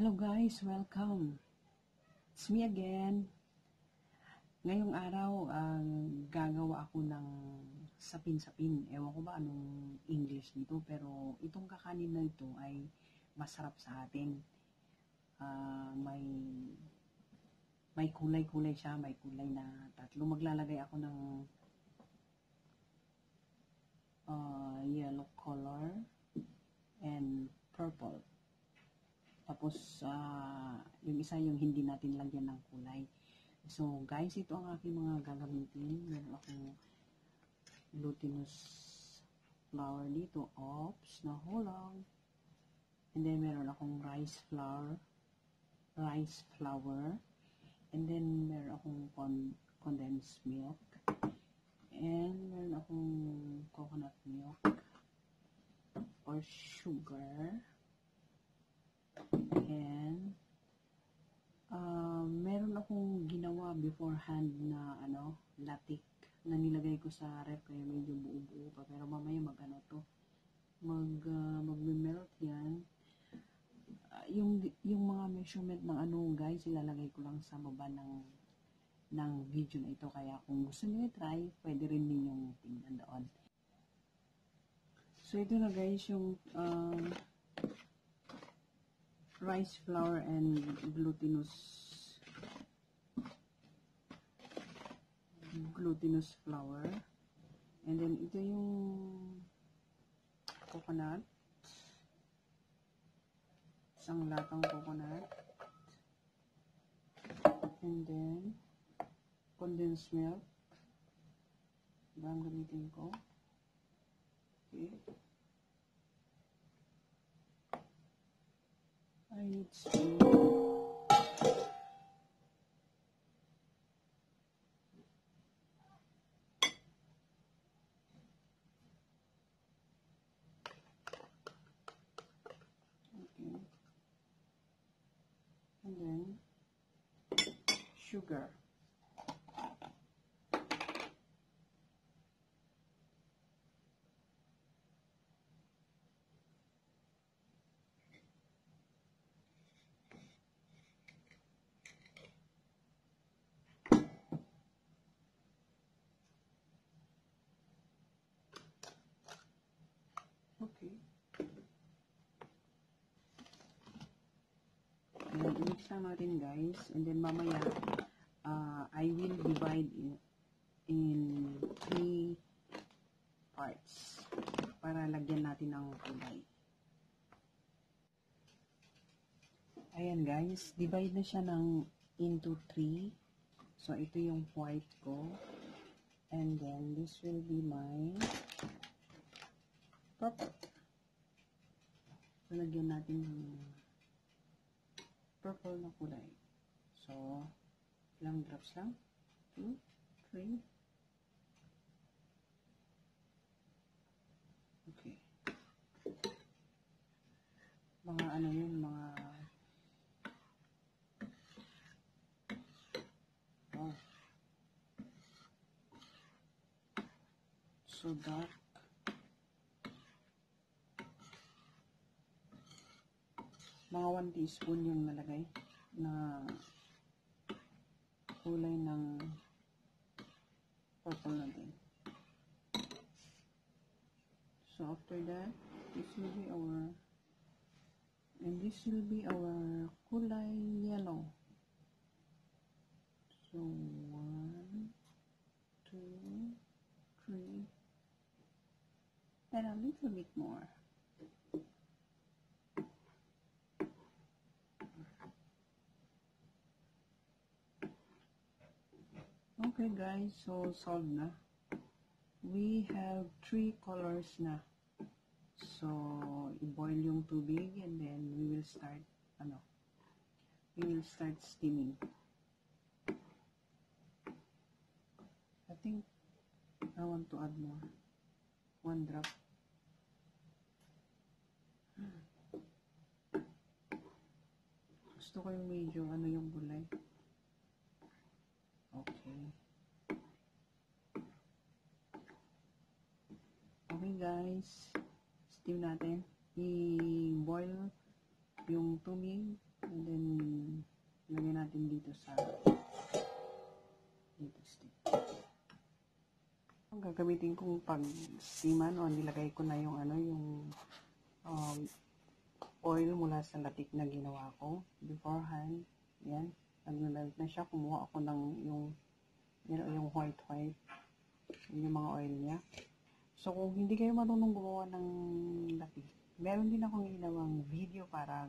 Hello guys, welcome. It's me again. Ngayong araw, ang gagawa ako ng sapin-sapin. Ewan ko ba anong English nito, pero itong kakanin na ito ay masarap sa atin. Ah, may may kulay-kulay siya, may kulay na tatlo. Maglalagay ako ng ah, yellow color and purple. Tapos, ah, yung isa yung hindi natin lagyan ng kulay. So, guys, ito ang aking mga gagamitin. Meron akong glutinous flour dito. Oops, nahulog. And then, meron akong rice flour. Rice flour. And then, meron akong con condensed milk. And, meron akong coconut milk or sugar. And, uh, meron akong ginawa beforehand na, ano, latik na nilagay ko sa ref kaya medyo buo-buo pa. Pero mamaya mag, ano to, mag, uh, mag-melt yan. Uh, yung, yung mga measurement ng ano, guys, ilalagay ko lang sa baba ng ng video na ito. Kaya kung gusto niyo i-try, pwede rin ninyong tingnan doon. So, ito na guys, yung um, rice flour and glutinous glutinous flour. And then, ito yung coconut. Isang latang coconut. And then, condensed milk. Diba ang gamitin ko? Okay. I Okay. And i-mix lang natin guys. And then mamaya, uh, I will divide in, in three parts para lagyan natin ng kulay. Ayan guys, divide na siya ng into three. So, ito yung white ko. And then, this will be my purple. So, lagyan natin ng purple na kulay. So, ilang drops lang? 2, 3. Okay. Mga ano yun, mga oh. So dark. Mga 1 teaspoon yung nalagay na kulay ng purple natin. So after that, this will be our and this will be our kulay yellow. So one, two, three, and a little bit more. Okay guys, so solved na. We have three colors na. So, i-boil yung tubig and then we will start, ano, we will start steaming. I think I want to add more. One drop. Gusto ko yung medyo, ano yung gulay. Okay. Okay guys, steam natin. I-boil yung tubig And then, lagyan natin dito sa dito stick. Ang gagamitin kong pag-steaman o nilagay ko na yung ano, yung um, oil mula sa latik na ginawa ko beforehand. Yan. Nagnalag na siya. Kumuha ako ng yung, yung white white. Yung mga oil niya. So, kung hindi kayo marunong gumawa ng latik, meron din akong ginawang video para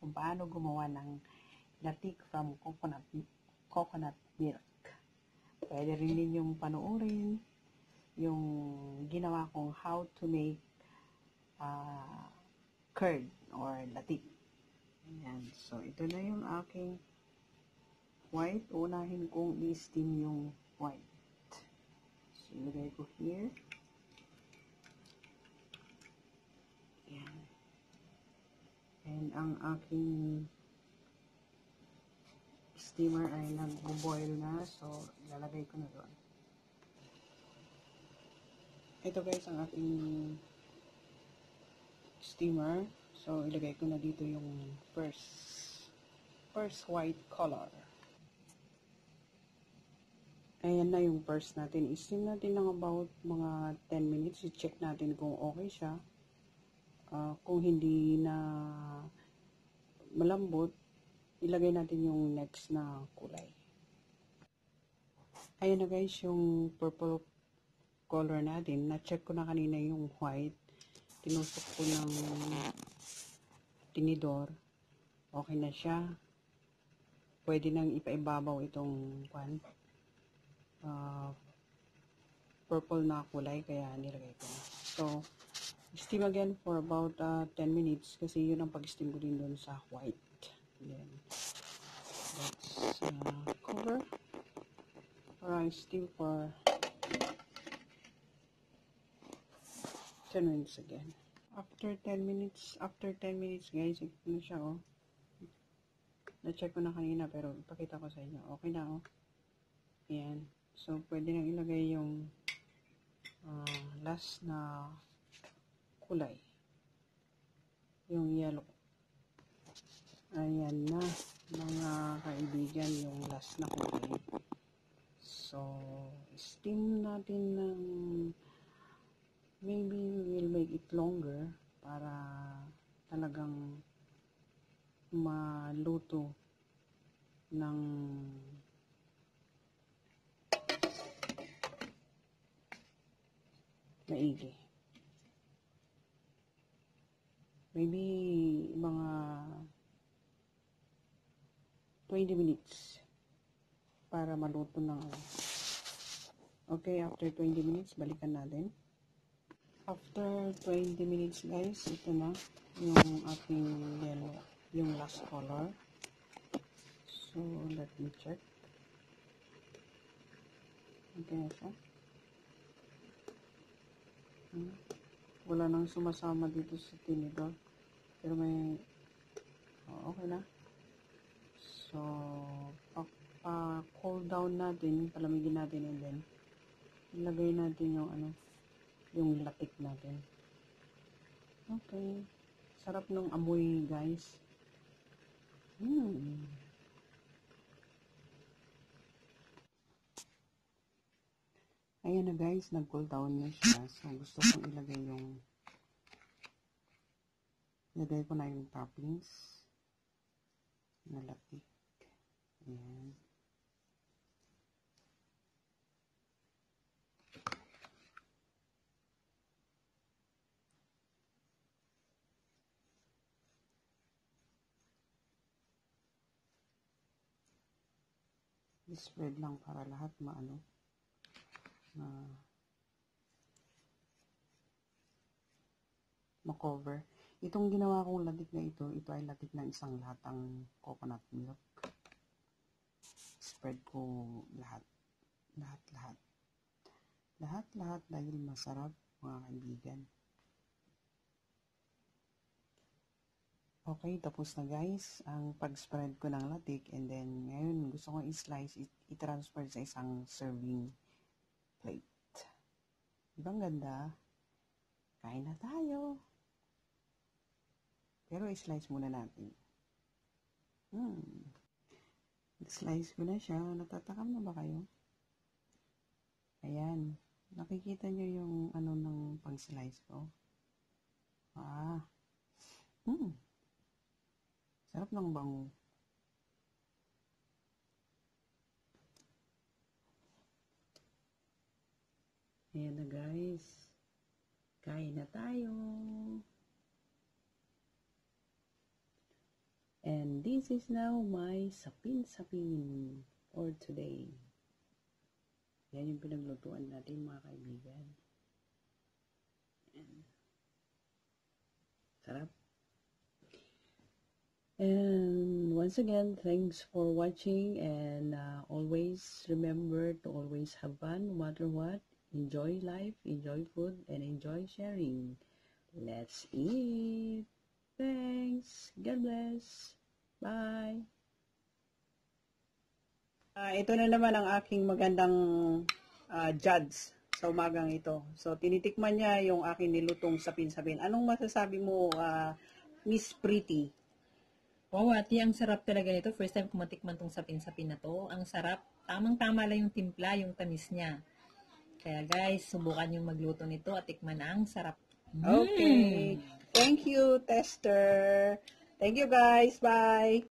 kung paano gumawa ng latik from coconut, coconut milk. Pwede rin din yung panoorin yung ginawa kong how to make uh, curd or latik. Ayan. So, ito na yung aking white. Unahin kong i-steam yung white. So, ilagay ko here. And ang aking steamer ay nag-boil na. So, lalagay ko na doon. Ito guys, ang aking steamer. So, ilagay ko na dito yung first, first white color. Ayan na yung first natin. I-steam natin ng about mga 10 minutes. I-check natin kung okay siya. Uh, kung hindi na malambot, ilagay natin yung next na kulay. Ayan na guys, yung purple color natin. Na-check ko na kanina yung white. Tinusok ko ng tinidor. Okay na siya. Pwede nang ipaibabaw itong kwan. Uh, purple na kulay, kaya nilagay ko na. So, steam again for about uh, 10 minutes kasi yun ang pag-steam ko din doon sa white. Then, let's uh, cover. Alright, steam for 10 minutes again. After 10 minutes, after 10 minutes guys, na siya oh. Na-check ko na kanina pero ipakita ko sa inyo. Okay na oh. Ayan. So, pwede nang ilagay yung uh, last na kulay. Yung yellow. Ayan na, mga kaibigan, yung last na kulay. So, steam natin ng maybe we'll make it longer para talagang maluto ng maigi. Maybe mga 20 minutes para maluto ng Okay, after 20 minutes, balikan natin. After 20 minutes guys, ito na yung ating yellow, yung last color. So, let me check. Okay na siya. Hmm. Wala nang sumasama dito sa tinidor. Pero may, oh, okay na. So, pa-cool down natin, palamigin natin and then, ilagay natin yung ano, yung latik natin. Okay. Sarap ng amoy, guys. Hmm. Ayan na guys, nag-cool down na siya. So, gusto kong ilagay yung ilagay ko na yung toppings na latik. Ayan. spread lang para lahat maano na ma-cover. Itong ginawa kong latik na ito, ito ay latik ng isang latang coconut milk. Spread ko lahat. Lahat, lahat. Lahat, lahat dahil masarap mga kaibigan. Okay, tapos na guys ang pag-spread ko ng latik and then ngayon gusto ko i-slice, i-transfer sa isang serving plate. Ibang ganda? Kain na tayo. Pero i-slice muna natin. Hmm. Slice ko na siya. Natatakam na ba kayo? Ayan. Nakikita nyo yung ano ng pang-slice ko? Ah. Hmm. Sarap ng bango. Ayan na guys. Kain na tayo. And this is now my sapin-sapin for today. Yan yung pinaglutuan natin mga kaibigan. Ayan. Sarap. And once again, thanks for watching and uh, always remember to always have fun no matter what. Enjoy life, enjoy food, and enjoy sharing. Let's eat. Thanks. God bless. Bye. Ah, ito na naman ang aking magandang ah, judge sa umagang ito. So, tinitikman niya yung aking nilutong sapin-sapin. Anong masasabi mo, ah, Miss Pretty? Wow, ate, ang sarap talaga nito. First time ko matikman tong sapin-sapin na to. Ang sarap. Tamang-tama lang yung timpla, yung tamis niya. Kaya guys, subukan yung magluto nito at tikman ang sarap. Okay. Thank you, tester. Thank you, guys. Bye.